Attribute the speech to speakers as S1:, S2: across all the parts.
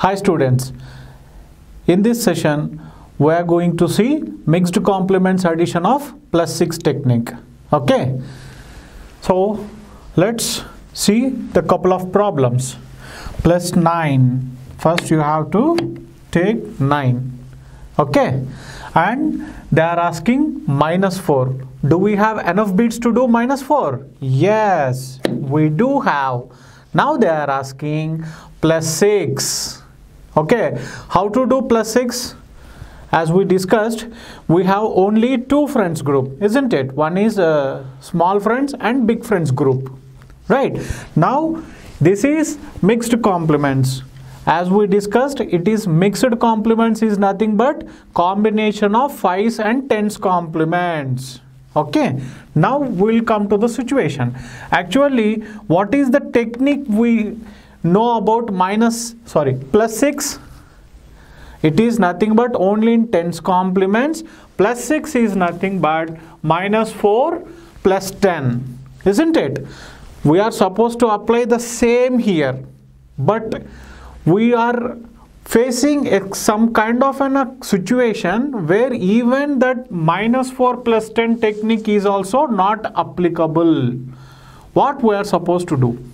S1: Hi students. In this session, we are going to see mixed complements addition of plus 6 technique. Okay. So, let's see the couple of problems. Plus 9. First you have to take 9. Okay. And they are asking minus 4. Do we have enough bits to do minus 4? Yes, we do have. Now they are asking plus 6. Okay, how to do plus 6? As we discussed, we have only two friends group, isn't it? One is uh, small friends and big friends group. Right. Now, this is mixed complements. As we discussed, it is mixed complements is nothing but combination of 5s and 10s complements okay now we'll come to the situation actually what is the technique we know about minus sorry plus 6 it is nothing but only in tens complements plus 6 is nothing but minus 4 plus 10 isn't it we are supposed to apply the same here but we are facing a, some kind of an, a situation where even that minus 4 plus 10 technique is also not applicable. What we are supposed to do?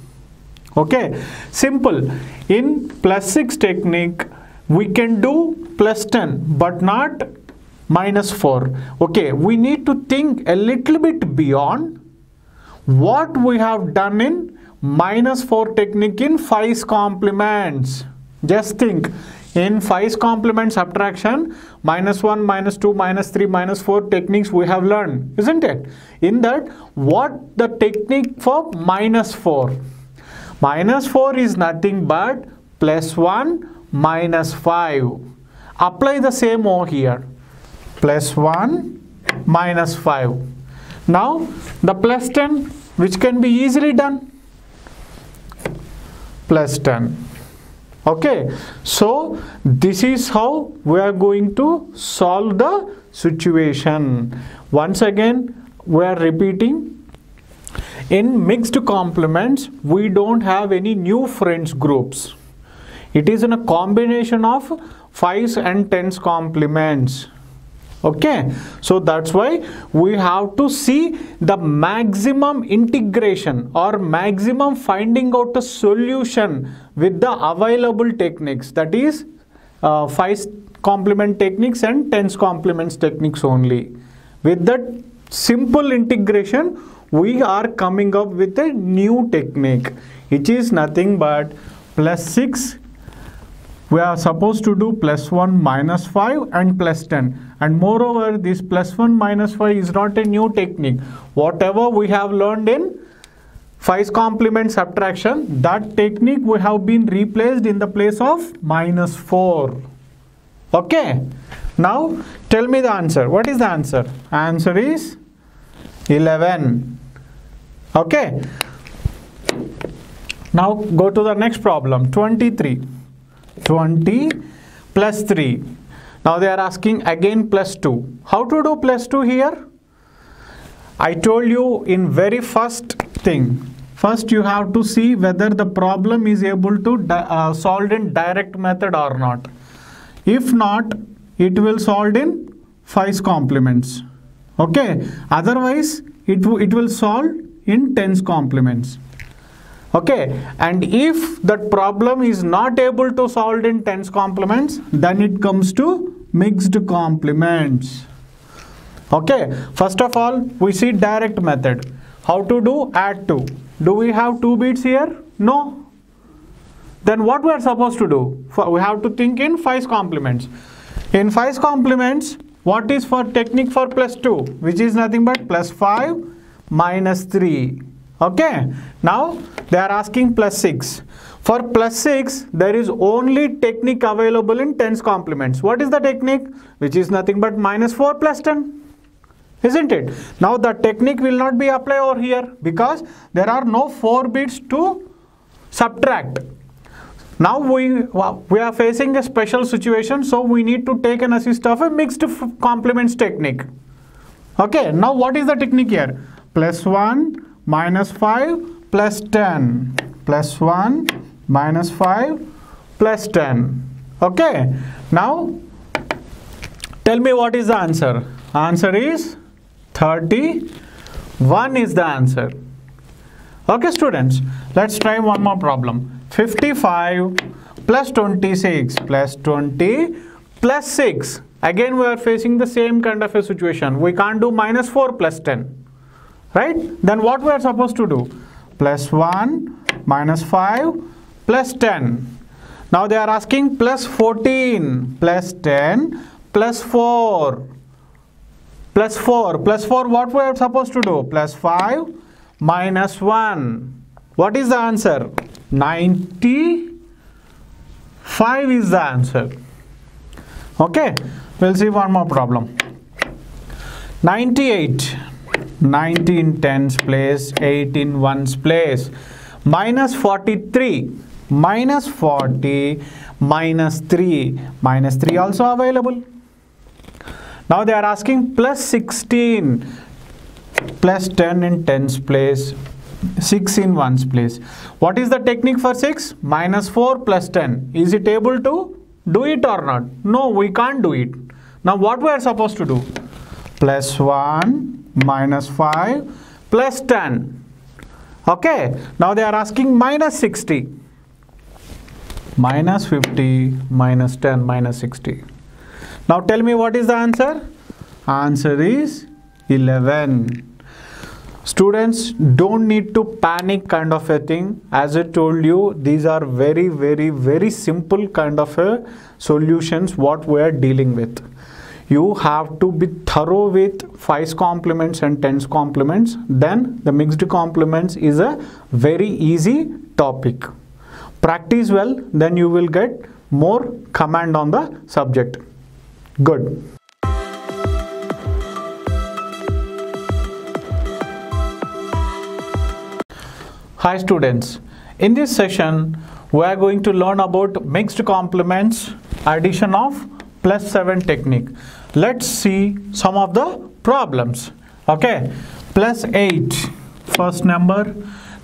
S1: Okay, simple. In plus 6 technique, we can do plus 10 but not minus 4. Okay, we need to think a little bit beyond what we have done in minus 4 technique in 5 complements. Just think. In 5 complement subtraction minus 1 minus 2 minus 3 minus 4 techniques we have learned isn't it? In that what the technique for minus 4 minus 4 is nothing but plus 1 minus 5 apply the same over here. Plus 1 minus 5 now the plus 10 which can be easily done? Plus 10 okay. So this is how we are going to solve the situation. Once again we are repeating in mixed complements we don't have any new friends groups. It is in a combination of fives and tens complements. Okay? So that's why we have to see the maximum integration or maximum finding out a solution with the available techniques. That is uh, five complement techniques and tens complements techniques only. With that simple integration we are coming up with a new technique. Which is nothing but plus 6 we are supposed to do plus 1 minus 5 and plus 10 and moreover this plus 1 minus 5 is not a new technique. Whatever we have learned in 5 complement subtraction that technique we have been replaced in the place of minus 4 okay. Now tell me the answer. What is the answer? Answer is 11 okay now go to the next problem 23 20 plus 3. Now they are asking again plus 2. How to do plus 2 here? I told you in very first thing. First you have to see whether the problem is able to uh, solve in direct method or not. If not, it will solve in 5 complements. Okay. Otherwise, it, it will solve in tens complements. Okay? And if that problem is not able to solve in tens complements then it comes to mixed complements. Okay? First of all we see direct method. How to do? Add 2 do we have two bits here? No. Then what we are supposed to do? We have to think in 5 complements. In 5 complements what is for technique for plus 2 which is nothing but plus 5 minus 3 okay? Now they are asking plus 6 for plus 6 there is only technique available in tens complements. What is the technique? Which is nothing but minus 4 plus 10 isn't it? Now the technique will not be applied over here because there are no 4 bits to subtract now we we are facing a special situation so we need to take an assist of a mixed complements technique. Okay now what is the technique here? Plus 1 minus 5 plus 10 plus 1 minus 5 plus 10 okay now tell me what is the answer? Answer is 31 is the answer. Okay students let's try one more problem 55 plus 26 plus 20 plus 6 again we are facing the same kind of a situation. We can't do minus 4 plus 10 right? Then what we are supposed to do? Plus 1 minus 5 plus 10 now they are asking plus 14 plus 10 plus 4 plus 4 plus 4 what we are supposed to do? Plus 5 minus 1 what is the answer 95 is the answer. Okay we'll see one more problem. 98 90 in tens place 8 in ones place. Minus 43 minus 40 minus 3 minus 3 also available. Now they are asking plus 16 plus 10 in tens place 6 in ones place. What is the technique for 6 minus 4 plus 10 is it able to do it or not? No we can't do it. Now what we are supposed to do? Plus 1 minus 5 plus 10 okay. Now they are asking minus 60 minus 50 minus 10 minus 60 now tell me what is the answer? Answer is 11 students don't need to panic kind of a thing. As i told you these are very very very simple kind of a solutions what we are dealing with. You have to be thorough with 5's complements and 10's complements. Then the mixed complements is a very easy topic. Practice well then you will get more command on the subject. Good hi students in this session we are going to learn about mixed complements addition of plus 7 technique let's see some of the problems okay plus 8 first number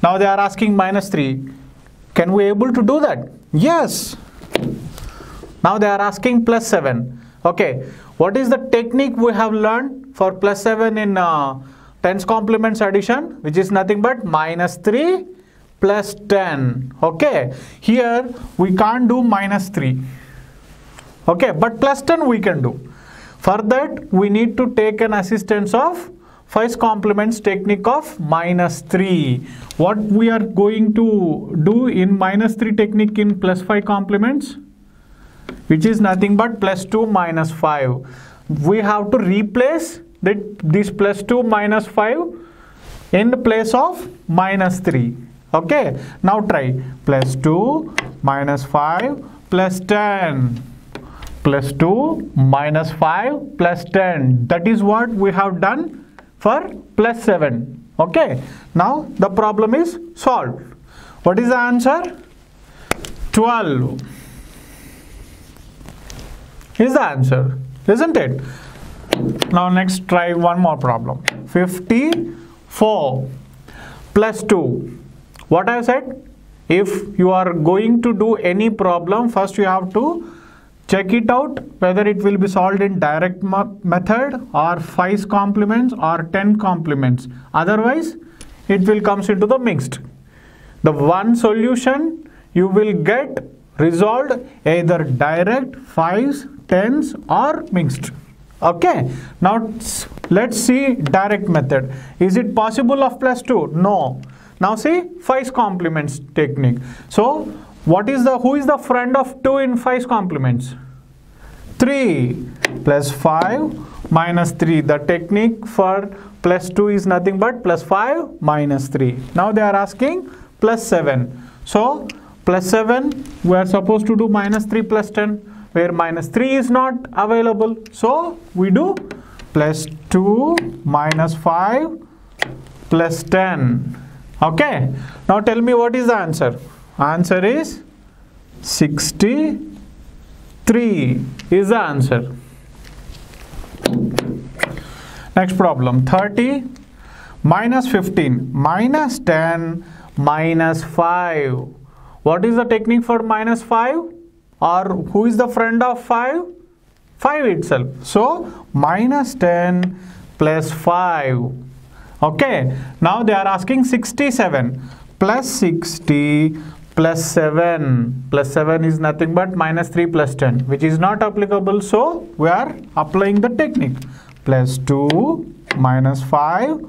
S1: now they are asking minus 3 can we able to do that? Yes. Now they are asking plus 7. Okay. What is the technique we have learned for plus 7 in uh, tens complements addition which is nothing but minus 3 plus 10. Okay. Here we can't do minus 3. Okay. But plus 10 we can do. For that we need to take an assistance of 5's complements technique of minus 3. What we are going to do in minus 3 technique in plus 5 complements? Which is nothing but plus 2 minus 5. We have to replace this plus 2 minus 5 in the place of minus 3. Okay. Now try. Plus 2 minus 5 plus 10 plus 2 minus 5 plus 10 that is what we have done for plus 7 okay now the problem is solved. What is the answer? 12 is the answer isn't it now next try one more problem. 54 plus 2 what I said? If you are going to do any problem first you have to check it out whether it will be solved in direct method or 5 complements or 10 complements. Otherwise it will comes into the mixed. The one solution you will get resolved either direct 5s 10s or mixed okay. Now let's see direct method. Is it possible of plus 2 no. Now see 5 complements technique. So what is the who is the friend of 2 in 5 complements 3 plus 5 minus 3 the technique for plus 2 is nothing but plus 5 minus 3 now they are asking plus 7 so plus 7 we are supposed to do minus 3 plus 10 where minus 3 is not available so we do plus 2 minus 5 plus 10 okay now tell me what is the answer answer is 63 is the answer. Next problem 30 minus 15 minus 10 minus 5. What is the technique for minus 5? Or who is the friend of 5? 5 itself. So minus 10 plus 5. Okay. Now they are asking 67 plus 60 plus 7 plus 7 is nothing but minus 3 plus 10 which is not applicable so we are applying the technique plus 2 minus 5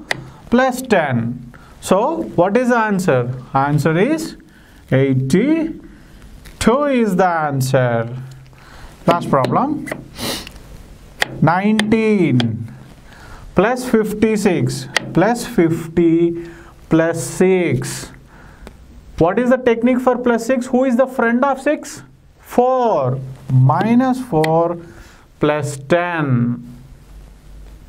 S1: plus 10 so what is the answer answer is 82 is the answer last problem 19 plus 56 plus 50 plus 6 what is the technique for plus 6? Who is the friend of 6? 4 minus 4 plus 10.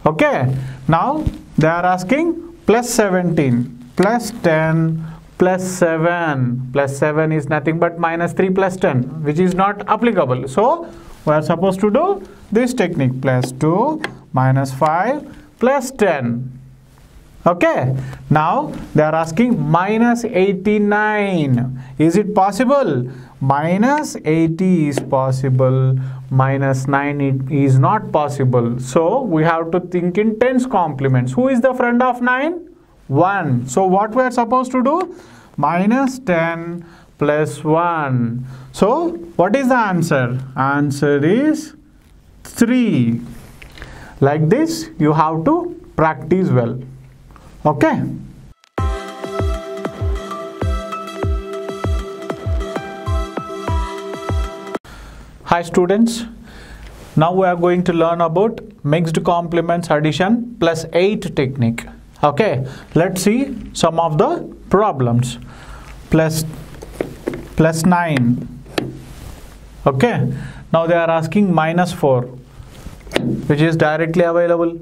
S1: Okay. Now they are asking plus 17 plus 10 plus 7 plus 7 is nothing but minus 3 plus 10 which is not applicable. So we are supposed to do this technique. Plus 2 minus 5 plus 10 okay. Now they are asking minus 89 is it possible? Minus 80 is possible. Minus 9 it is not possible. So we have to think in tens complements. Who is the friend of 9 1 so what we are supposed to do? Minus 10 plus 1 so what is the answer? Answer is 3 like this you have to practice well. Okay? Hi students. Now we are going to learn about mixed complements addition plus 8 technique okay let's see some of the problems plus plus 9 okay now they are asking minus 4 which is directly available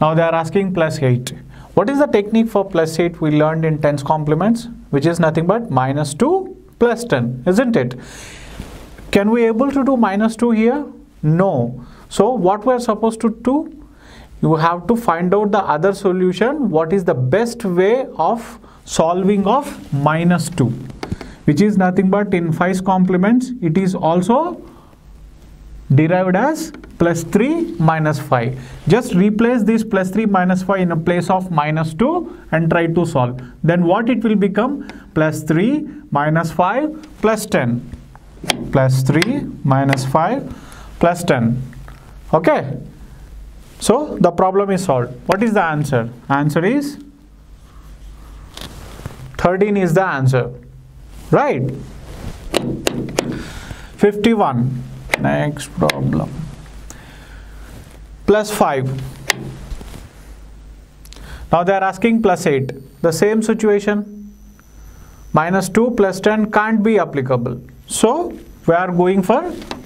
S1: now they are asking plus 8 what is the technique for plus 8 we learned in tens complements which is nothing but minus 2 plus 10 isn't it? Can we able to do minus 2 here? No. So what we are supposed to do? You have to find out the other solution what is the best way of solving of minus 2 which is nothing but in 5 complements it is also derived as plus 3 minus 5. Just replace this plus 3 minus 5 in a place of minus 2 and try to solve. Then what it will become? Plus 3 minus 5 plus 10. Plus 3 minus 5 plus 10. Okay. So the problem is solved. What is the answer? Answer is 13 is the answer. Right. 51. Next problem plus 5 now they are asking plus 8 the same situation minus 2 plus 10 can't be applicable so we are going for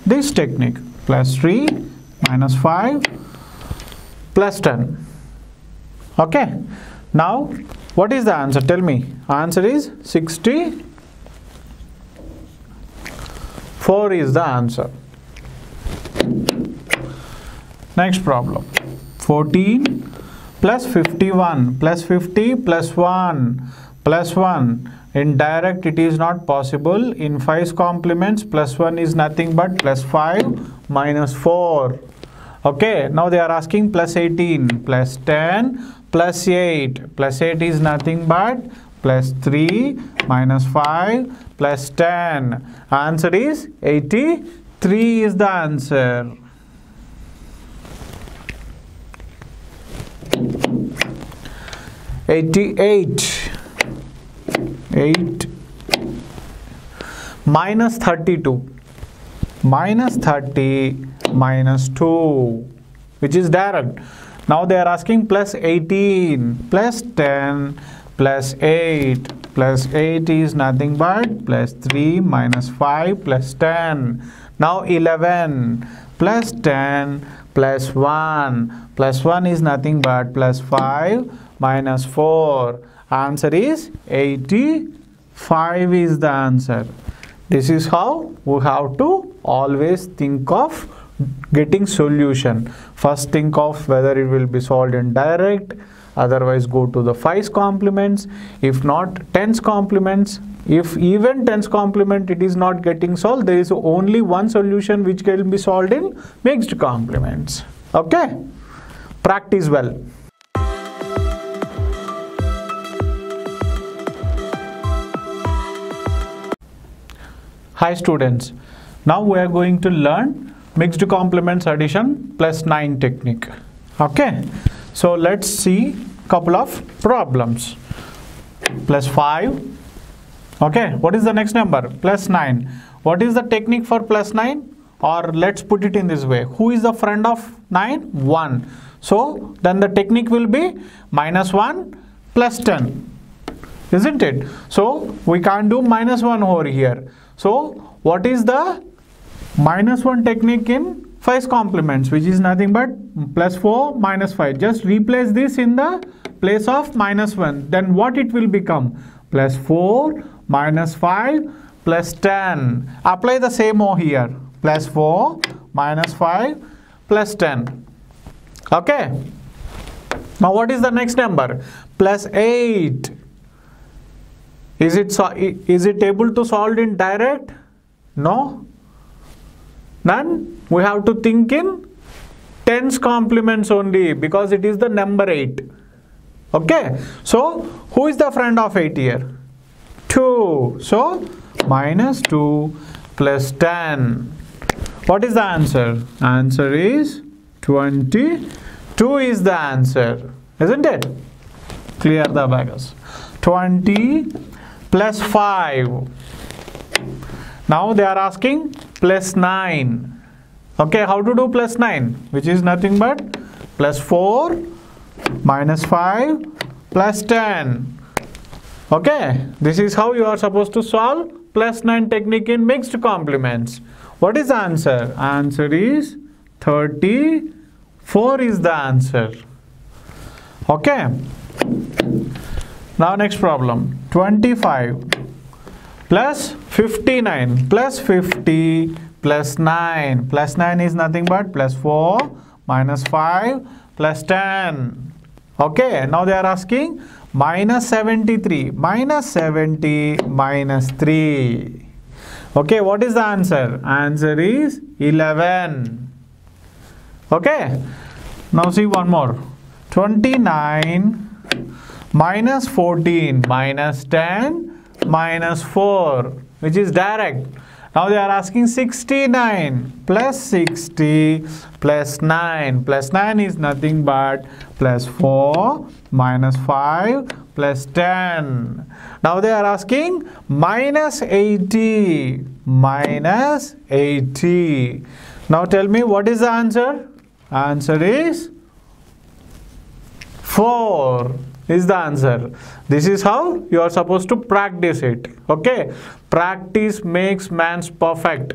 S1: this technique plus 3 minus 5 plus 10 okay. Now what is the answer? Tell me. Answer is 64 is the answer. Next problem. 14 plus 51 plus 50 plus 1 plus 1 in direct it is not possible. In 5 complements plus 1 is nothing but plus 5 minus 4 okay now they are asking plus 18 plus 10 plus 8 plus 8 is nothing but plus 3 minus 5 plus 10 answer is 83 is the answer. 88 8 minus 32 minus 30 minus 2 which is direct. Now they are asking plus 18 plus 10 plus 8 plus 8 is nothing but plus 3 minus 5 plus 10 now 11 plus 10 plus 1 plus 1 is nothing but plus 5 minus 4 answer is 85 is the answer. This is how we have to always think of getting solution. First think of whether it will be solved in direct otherwise go to the 5's complements. If not 10's complements. If even 10's complement it is not getting solved there is only one solution which can be solved in mixed complements. Okay? Practice well. Hi students, now we are going to learn mixed complements addition plus 9 technique. Okay, so let's see couple of problems. Plus 5, okay, what is the next number? Plus 9. What is the technique for plus 9? Or let's put it in this way, who is the friend of 9? 1. So then the technique will be minus 1 plus 10 isn't it so we can't do minus 1 over here so what is the minus 1 technique in 5's complements which is nothing but plus 4 minus 5. Just replace this in the place of minus 1. Then what it will become? Plus 4 minus 5 plus 10. Apply the same over here. Plus 4 minus 5 plus 10. Okay. Now what is the next number? Plus 8 is it, is it able to solve in direct? No. None. We have to think in tens complements only because it is the number 8. Okay. So, who is the friend of 8 here? 2. So, minus 2 plus 10. What is the answer? Answer is 20. 2 is the answer. Isn't it? Clear the baggers. 20 plus 5 now they are asking plus 9 okay how to do plus 9 which is nothing but plus 4 minus 5 plus 10 okay this is how you are supposed to solve plus 9 technique in mixed complements. What is the answer? Answer is 34 is the answer. Okay. Now next problem. 25 plus 59 plus 50 plus 9 plus 9 is nothing but plus 4 minus 5 plus 10 okay now they are asking minus 73 minus 70 minus 3 okay what is the answer? Answer is 11 okay now see one more. 29 minus 14 minus 10 minus 4 which is direct. Now they are asking 69 plus 60 plus 9 plus 9 is nothing but plus 4 minus 5 plus 10 now they are asking minus 80 minus 80 now tell me what is the answer? Answer is 4 is the answer. This is how you are supposed to practice it. Okay? Practice makes man's perfect.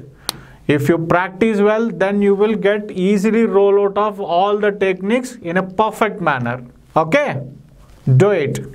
S1: If you practice well then you will get easily roll out of all the techniques in a perfect manner. Okay? Do it